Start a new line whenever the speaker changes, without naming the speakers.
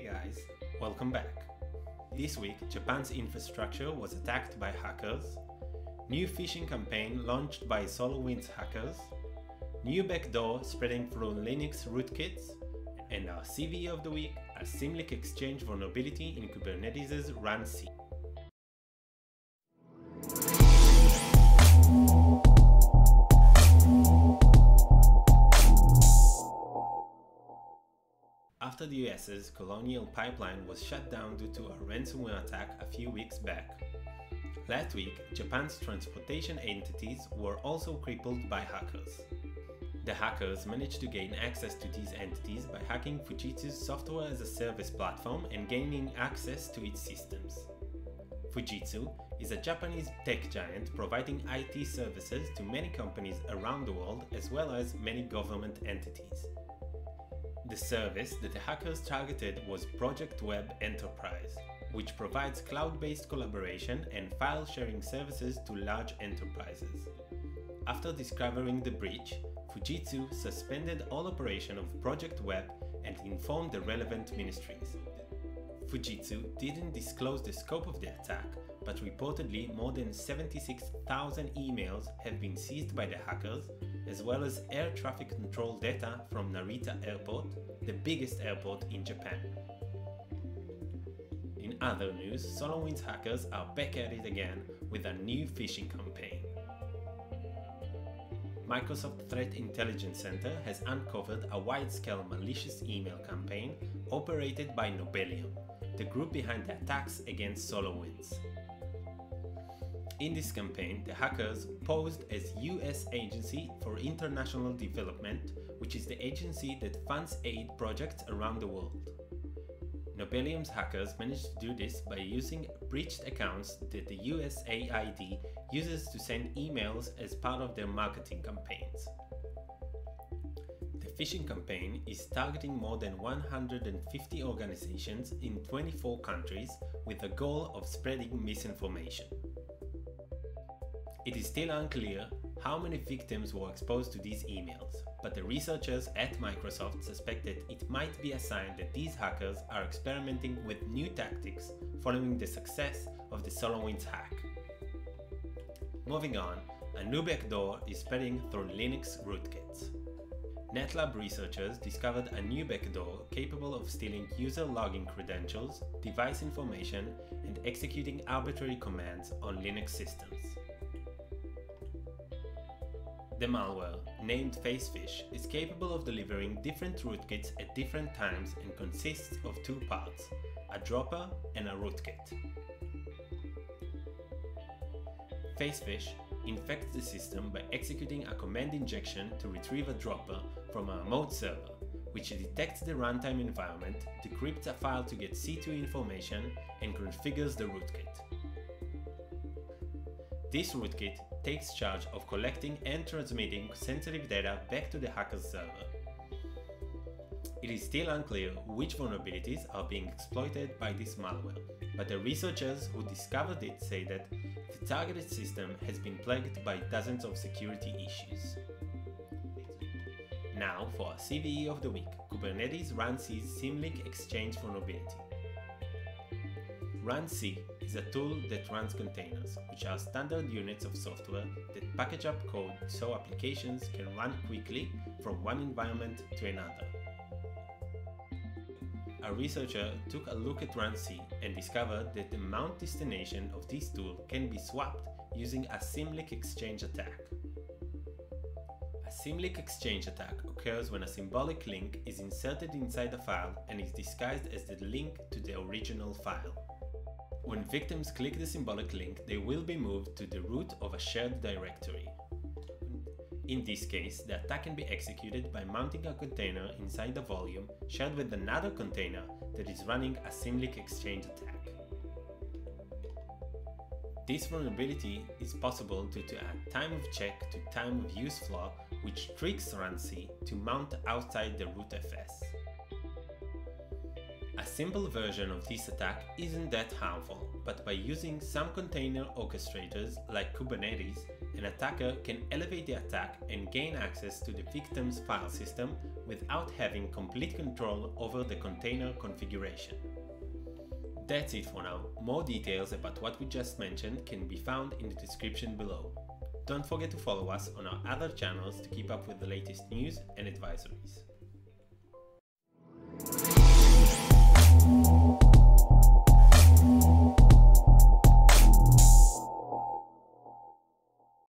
Hey guys, welcome back. This week, Japan's infrastructure was attacked by hackers, new phishing campaign launched by SolarWinds hackers, new backdoor spreading through Linux rootkits, and our CVE of the week, a Symlink exchange vulnerability in Kubernetes' RunC. After the US's Colonial Pipeline was shut down due to a ransomware attack a few weeks back. Last week, Japan's transportation entities were also crippled by hackers. The hackers managed to gain access to these entities by hacking Fujitsu's software as a service platform and gaining access to its systems. Fujitsu is a Japanese tech giant providing IT services to many companies around the world as well as many government entities. The service that the hackers targeted was Project Web Enterprise, which provides cloud-based collaboration and file sharing services to large enterprises. After discovering the breach, Fujitsu suspended all operation of Project Web and informed the relevant ministries. Fujitsu didn't disclose the scope of the attack, but reportedly more than 76,000 emails have been seized by the hackers, as well as air traffic control data from Narita Airport, the biggest airport in Japan. In other news, SolarWinds hackers are back at it again with a new phishing campaign. Microsoft Threat Intelligence Center has uncovered a wide-scale malicious email campaign operated by Nobelium, the group behind the attacks against SolarWinds. In this campaign, the hackers posed as US Agency for International Development, which is the agency that funds aid projects around the world. Nobelium's hackers managed to do this by using breached accounts that the USAID uses to send emails as part of their marketing campaigns. The phishing campaign is targeting more than 150 organizations in 24 countries with the goal of spreading misinformation. It is still unclear how many victims were exposed to these emails, but the researchers at Microsoft suspected it might be a sign that these hackers are experimenting with new tactics following the success of the SolarWinds hack. Moving on, a new backdoor is spreading through Linux rootkits. NetLab researchers discovered a new backdoor capable of stealing user login credentials, device information, and executing arbitrary commands on Linux systems. The malware, named Facefish, is capable of delivering different rootkits at different times and consists of two parts, a dropper and a rootkit. Facefish infects the system by executing a command injection to retrieve a dropper from a remote server, which detects the runtime environment, decrypts a file to get C2 information, and configures the rootkit. This rootkit takes charge of collecting and transmitting sensitive data back to the hacker's server. It is still unclear which vulnerabilities are being exploited by this malware, but the researchers who discovered it say that the targeted system has been plagued by dozens of security issues. Now for our CVE of the week, Kubernetes RunC's Symlink Exchange vulnerability. RunC is a tool that runs containers, which are standard units of software that package up code so applications can run quickly from one environment to another. A researcher took a look at RunC and discovered that the mount destination of this tool can be swapped using a Symlink exchange attack. A Symlink exchange attack occurs when a symbolic link is inserted inside a file and is disguised as the link to the original file. When victims click the symbolic link, they will be moved to the root of a shared directory. In this case, the attack can be executed by mounting a container inside a volume shared with another container that is running a Symlink exchange attack. This vulnerability is possible due to a time of check to time of use flaw which tricks RunC to mount outside the root FS. A simple version of this attack isn't that harmful, but by using some container orchestrators like Kubernetes, an attacker can elevate the attack and gain access to the victim's file system without having complete control over the container configuration. That's it for now. More details about what we just mentioned can be found in the description below. Don't forget to follow us on our other channels to keep up with the latest news and advisories.